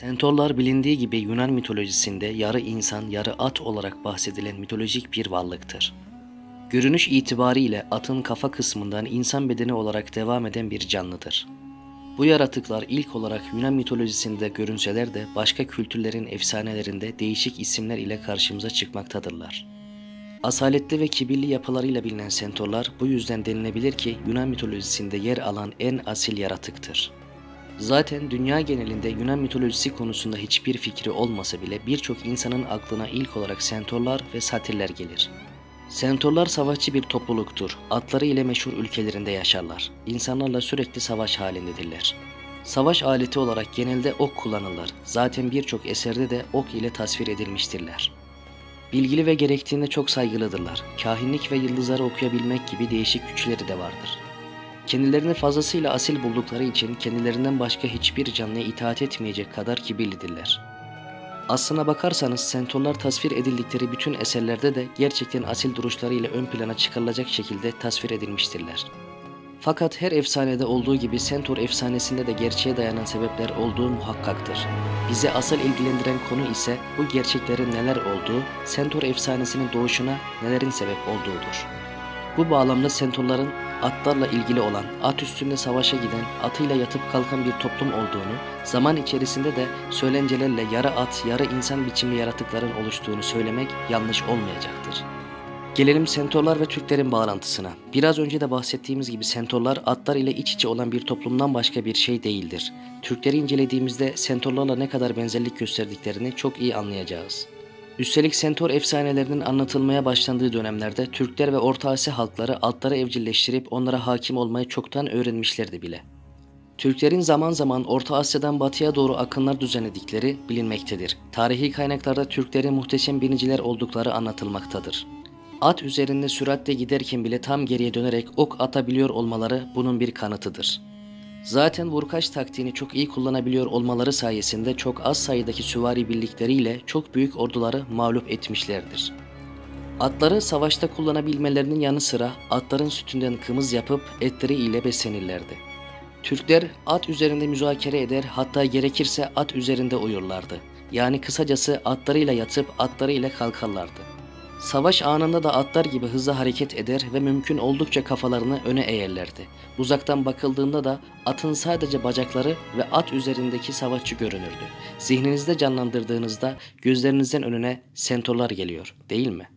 Sentorlar bilindiği gibi Yunan mitolojisinde yarı insan, yarı at olarak bahsedilen mitolojik bir varlıktır. Görünüş itibariyle atın kafa kısmından insan bedeni olarak devam eden bir canlıdır. Bu yaratıklar ilk olarak Yunan mitolojisinde görünseler de başka kültürlerin efsanelerinde değişik isimler ile karşımıza çıkmaktadırlar. Asaletli ve kibirli yapılarıyla bilinen sentorlar bu yüzden denilebilir ki Yunan mitolojisinde yer alan en asil yaratıktır. Zaten dünya genelinde Yunan mitolojisi konusunda hiçbir fikri olmasa bile birçok insanın aklına ilk olarak sentorlar ve satirler gelir. Sentorlar savaşçı bir topluluktur. Atları ile meşhur ülkelerinde yaşarlar. İnsanlarla sürekli savaş halindedirler. Savaş aleti olarak genelde ok kullanırlar. Zaten birçok eserde de ok ile tasvir edilmiştirler. Bilgili ve gerektiğinde çok saygılıdırlar. Kahinlik ve yıldızları okuyabilmek gibi değişik güçleri de vardır. Kendilerini fazlasıyla asil buldukları için kendilerinden başka hiçbir canlıya itaat etmeyecek kadar kibirlidirler. Aslına bakarsanız sentorlar tasvir edildikleri bütün eserlerde de gerçekten asil duruşlarıyla ön plana çıkarılacak şekilde tasvir edilmiştirler. Fakat her efsanede olduğu gibi Sentor efsanesinde de gerçeğe dayanan sebepler olduğu muhakkaktır. Bizi asıl ilgilendiren konu ise bu gerçeklerin neler olduğu, Sentor efsanesinin doğuşuna nelerin sebep olduğudur. Bu bağlamda sentorların atlarla ilgili olan, at üstünde savaşa giden, atıyla yatıp kalkan bir toplum olduğunu, zaman içerisinde de söylencelerle yarı at, yarı insan biçimli yaratıkların oluştuğunu söylemek yanlış olmayacaktır. Gelelim sentorlar ve Türklerin bağlantısına. Biraz önce de bahsettiğimiz gibi sentorlar atlar ile iç içe olan bir toplumdan başka bir şey değildir. Türkleri incelediğimizde sentorlarla ne kadar benzerlik gösterdiklerini çok iyi anlayacağız. Üstelik Sentor efsanelerinin anlatılmaya başlandığı dönemlerde Türkler ve Orta Asya halkları atları evcilleştirip onlara hakim olmayı çoktan öğrenmişlerdi bile. Türklerin zaman zaman Orta Asya'dan batıya doğru akınlar düzenledikleri bilinmektedir. Tarihi kaynaklarda Türklerin muhteşem biniciler oldukları anlatılmaktadır. At üzerinde süratle giderken bile tam geriye dönerek ok atabiliyor olmaları bunun bir kanıtıdır. Zaten vurkaç taktiğini çok iyi kullanabiliyor olmaları sayesinde çok az sayıdaki süvari birlikleriyle çok büyük orduları mağlup etmişlerdir. Atları savaşta kullanabilmelerinin yanı sıra atların sütünden kımız yapıp etleri ile beslenirlerdi. Türkler at üzerinde müzakere eder hatta gerekirse at üzerinde uyurlardı. Yani kısacası atlarıyla yatıp atlarıyla kalkarlardı. Savaş anında da atlar gibi hızlı hareket eder ve mümkün oldukça kafalarını öne eğerlerdi. Uzaktan bakıldığında da atın sadece bacakları ve at üzerindeki savaşçı görünürdü. Zihninizde canlandırdığınızda gözlerinizden önüne sentorlar geliyor, değil mi?